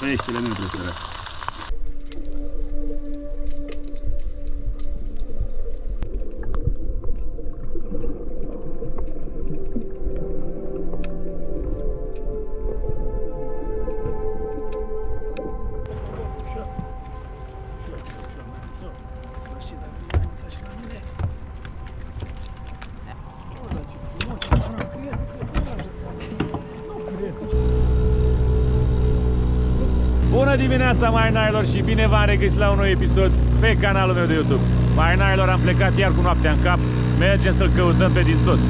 Peștele nu preferat. Dimineața, marinarilor, și bine v-am regăsit la un nou episod pe canalul meu de YouTube. Marinarilor, am plecat iar cu noaptea în cap, mergem să-l căutăm pe Dințos.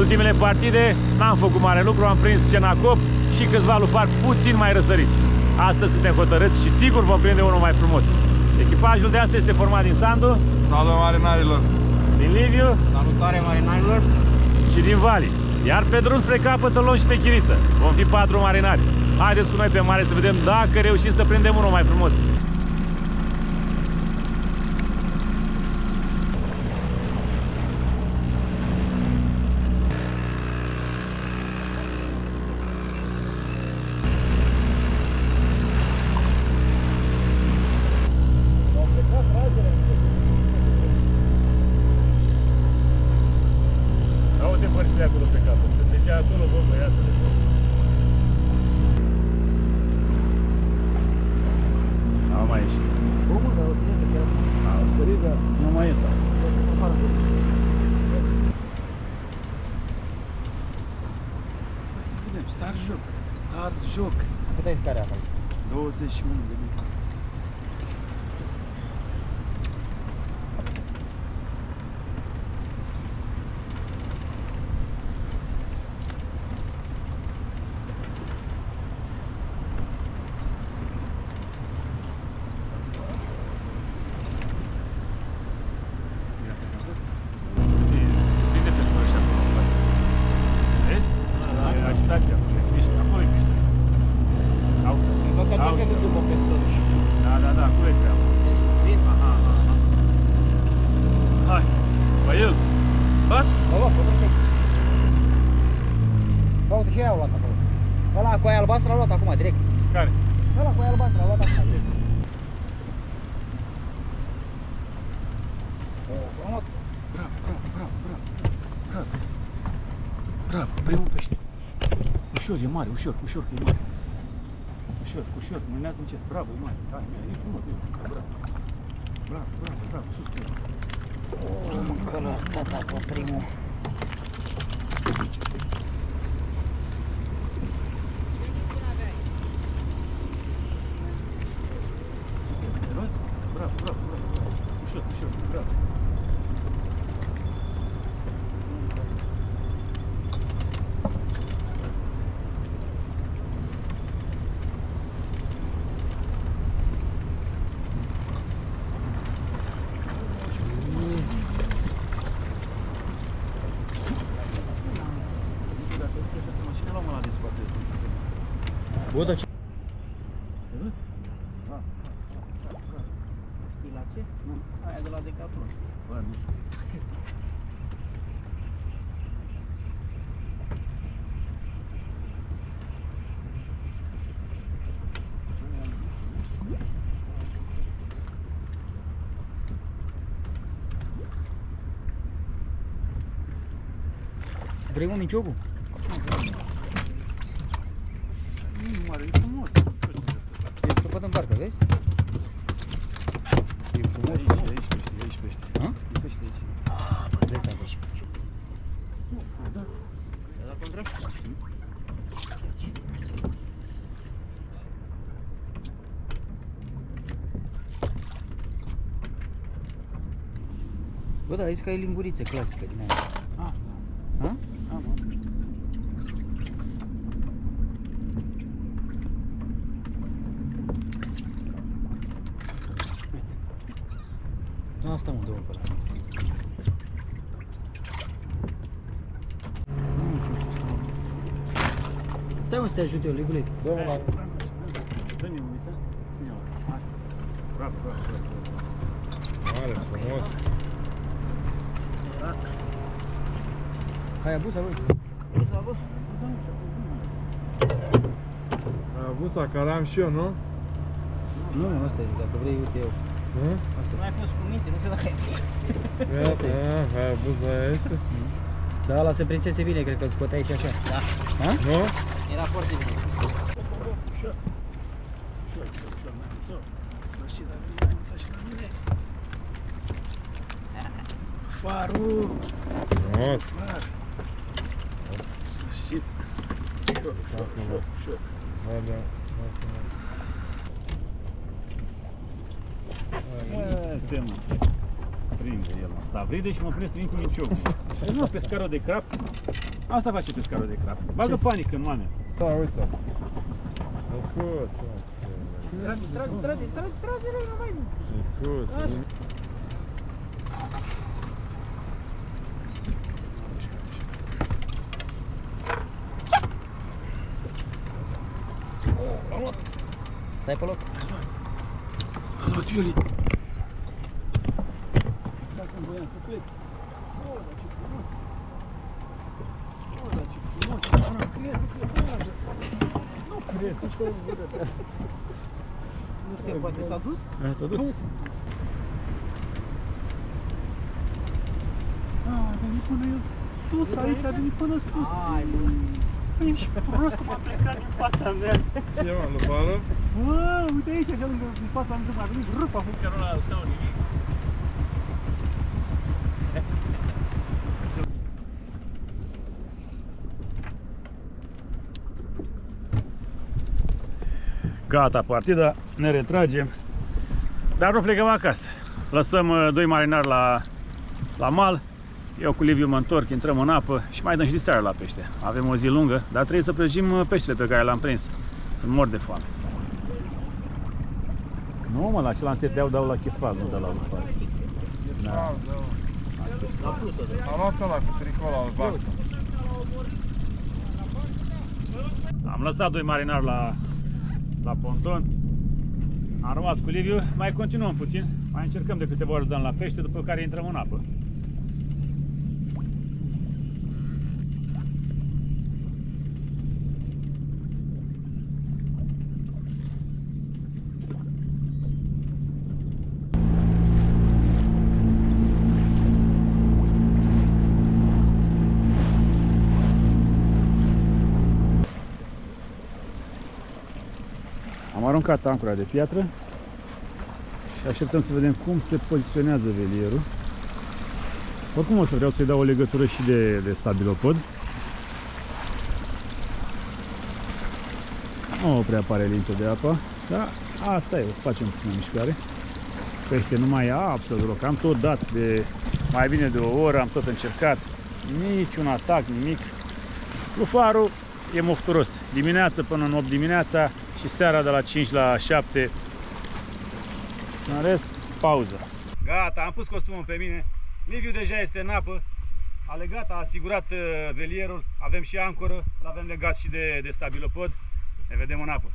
Ultimele partide n-am făcut mare lucru, am prins Cenacop și câțiva lufari puțin mai răsăriți. Astăzi suntem hotărâți și sigur vom prinde unul mai frumos. Echipajul de astăzi este format din Sandu, Salut marinarilor! din Liviu Salutare marinarilor! și din Vali. Iar pe drum spre capăt îl luăm și pe Chiriță. Vom fi patru marinari. Haideți cu noi pe mare să vedem dacă reușim să prindem unul mai frumos. Uite părțile acolo pe capăt. Sunt deja acolo, bă, băiatul. Au mai ieșit. Omul, dar o să iese chiar. Au sărit, dar nu mai ies. O să se afară. Hai să vedem, start joc, start joc. Cât ai scarea acolo? 21 de metri. Prinde pe spăr și acolo în față. Vezi? E agitația. Ești acolo, e pește. Au. Îmi fac Au. că se după pe slăduș. Da, da, da, acolo e treaba. Vin? Aha, aha, aha. Hai, pe el. Bă, Bă, bă, bă, bă. Bă, uite și aia au luat acolo. Ăla cu aia albastră a luat acum, direct. care? Ăla cu aia albastră a luat acum, direct. Oh, am luat. Bravo, bravo, bravo, bravo. Bravo. Bravo, primul pește. Ușor, e mare, ușor, ușor, că e mare. Ușor, ușor, mânează încet. Bravo, e mare. Hai, e frumos, e bravo. Bravo, bravo, bravo, sus cu el. Oh, că l-a tata pe primul. Bravo, bravo, bravo, bravo. Ușor, ușor, bravo. Dacă îți plăcește mașina, luăm ăla din spate. Bă, dar ce? Da. Știi la ce? Nu. Aia de la Decathlon. Bă, nu știu. Vrei un miciocul? Nu, mare, e frumos. E scăpat în parcă, vezi? E frumos. Aici, aici pește, aici pește. Ha? E pește aici. Vezi aici. Da. Da, contra? Bă, da, aici că e linguriță clasică din aia. Ah, da. Ha? Am, am. Asta mă, două pe ăla. Stai mă să te ajut eu, ligule. Dă-mă la... Dă-mi unița. Ține-o. Hai. Bravo, bravo, bravo. Mare, frumos. Hai, abuza, băi. Bravo, busa care am și eu, nu? Nu, nu, asta e, dacă vrei, uite eu. Nu? Asta nu ai fost cu minte, nu știu dacă ai Ia, Asta e. a, hai, buza aia este? Da, ăla se prinsese bine, cred că îl scoteai și așa. Da. Nu? Era foarte bine. Farul! Frumos. Sfârșit! Ușor, ușor, ușor, ușor. Da, da. Stai mă, ce prinde el în stavride și mă prinde să vin cu minciocul. Vezi mă, pescarul de crap? Asta face pescarul de crap. Bagă panică în oameni. Da, uite. Drăguț, Trage, trage, trage, trage, trage, nu mai drăguț. Stai pe loc. Am luat Iuli. Exact când voiam să plec. Oh, dar ce frumos! Oh, dar ce frumos! Nu cred că pleacă! Nu cred! Nu se poate, s-a dus? S-a dus? Ah, a venit până el sus, aici a venit până sus. Ai, bă. Ești prost cum a plecat din fața mea. Ce mă, lupară? Bă, uite aici, așa lângă din fața mea, a venit râp, a făcut chiar ăla, stau nimic. Gata partida, ne retragem. Dar nu plecăm acasă. Lăsăm uh, doi marinari la, la mal. Eu cu Liviu mă întorc, intrăm în apă și mai dăm și distrare la pește. Avem o zi lungă, dar trebuie să prăjim uh, peștele pe care l-am prins. Sunt mor de foame. Nu mă, la acela înseteau dau la chefal, nu dau la lupar. Da. Am luat ăla cu tricol albastru. Am lăsat doi marinari la, la ponton. Am rămas cu Liviu, mai continuăm puțin. Mai încercăm de câteva ori să dăm la pește, după care intrăm în apă. Am aruncat ancora de piatră și așteptăm să vedem cum se poziționează velierul. Oricum o să vreau să-i dau o legătură și de, de stabilopod. Nu prea pare limpede apa, dar asta e, o să facem puțină mișcare. Pește nu mai ia absolut deloc. Am tot dat de mai bine de o oră, am tot încercat. Niciun atac, nimic. Lufarul e mofturos. Dimineața până în 8 dimineața și seara de la 5 la 7. În rest, pauză. Gata, am pus costumul pe mine. Liviu deja este în apă. A legat, a asigurat uh, velierul. Avem și ancoră, îl avem legat și de, de stabilopod. Ne vedem în apă.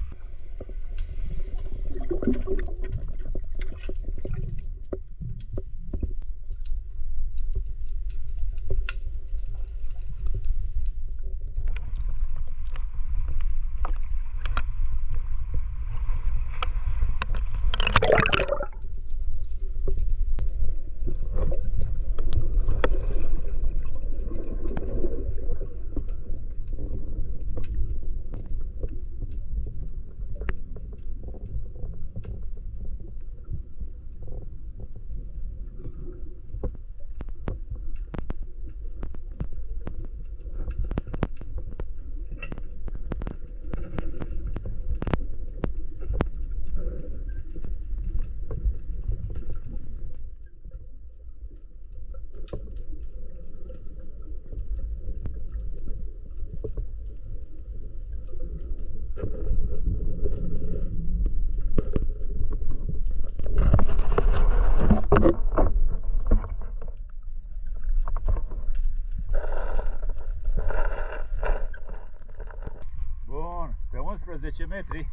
Bun, pe 11 metri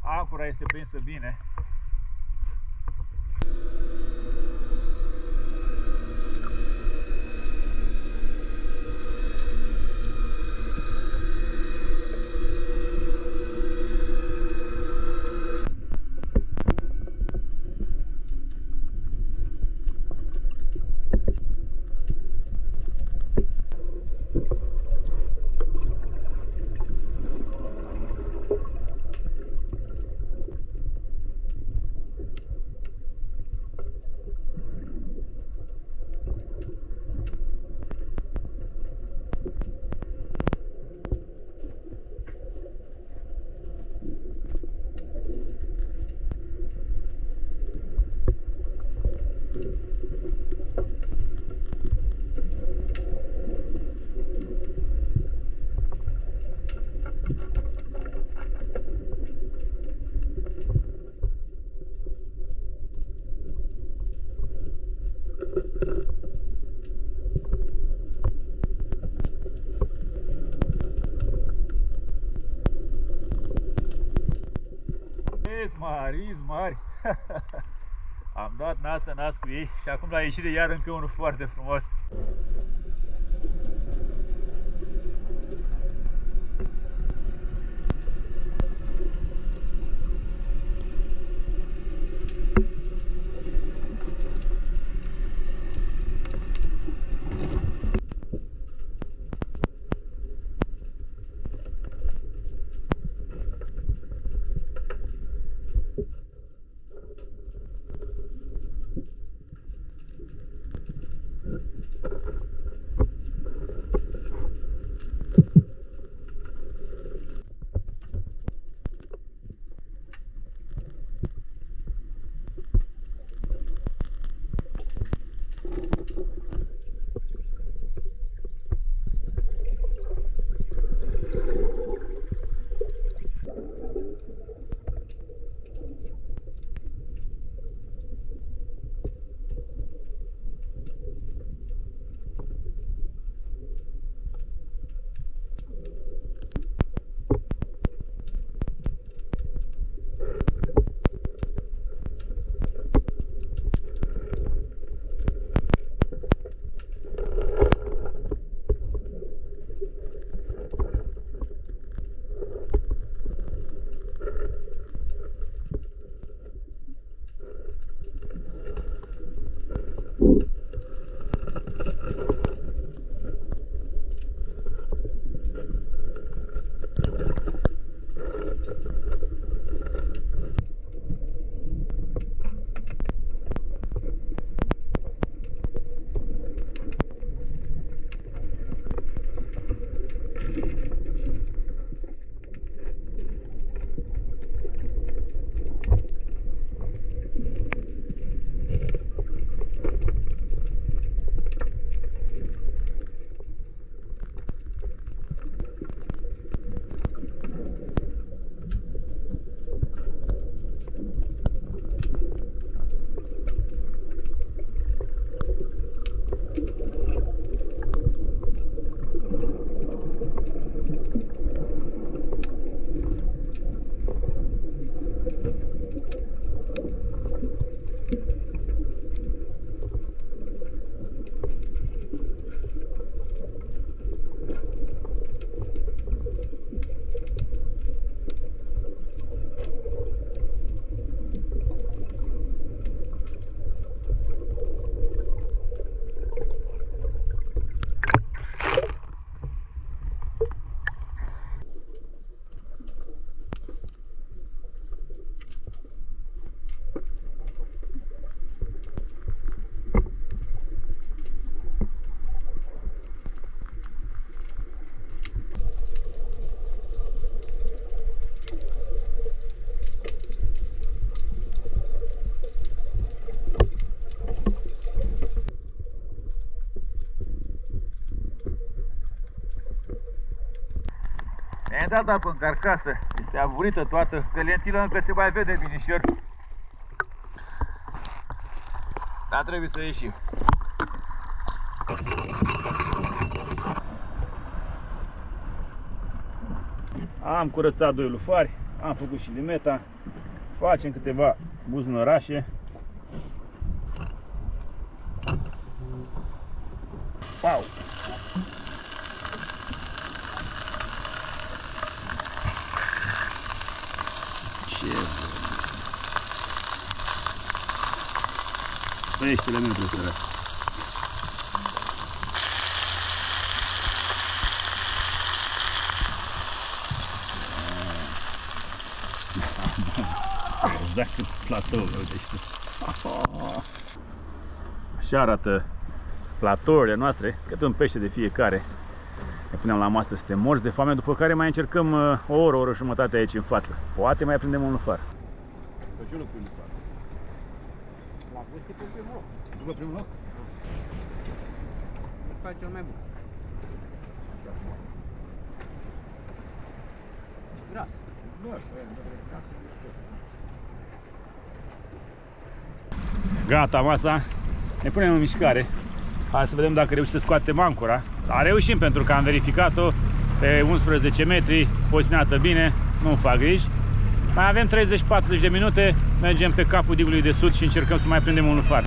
acura este prinsă bine. Mari, iz mari. Am dat nas în nas cu ei și acum la ieșire iar încă unul foarte frumos. Mi-am dat apă în carcasă, este avurită toată, că lentilă încă se mai vede binișor. Dar trebuie să ieșim. Am curățat doi lufari, am făcut și limeta, facem câteva buzunărașe. Wow! Peștele meu preferat. Exact cât platou, uite și Așa arată platourile noastre, cât un pește de fiecare. Ne punem la masă să te morți de foame, după care mai încercăm uh, o oră, o oră și jumătate aici în față. Poate mai prindem un lufar. Pe ce loc primul loc? La gustii pe primul loc. După primul loc? Ăsta e cel mai bun. Gras. Gata masa, ne punem în mișcare. Hai să vedem dacă reușim să scoatem ancora. Dar reușim pentru că am verificat-o pe 11 metri, poziționată bine, nu fac griji. Mai avem 30-40 de minute, mergem pe capul digului de sud și încercăm să mai prindem un far.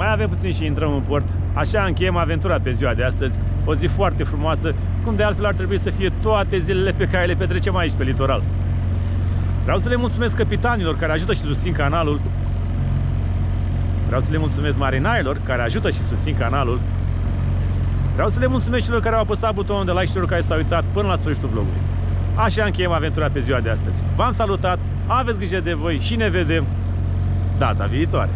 Mai avem puțin și intrăm în port. Așa încheiem aventura pe ziua de astăzi. O zi foarte frumoasă, cum de altfel ar trebui să fie toate zilele pe care le petrecem aici pe litoral. Vreau să le mulțumesc capitanilor care ajută și susțin canalul. Vreau să le mulțumesc marinarilor care ajută și susțin canalul. Vreau să le mulțumesc celor care au apăsat butonul de like și celor care s-au uitat până la sfârșitul vlogului. Așa încheiem aventura pe ziua de astăzi. V-am salutat, aveți grijă de voi și ne vedem data viitoare.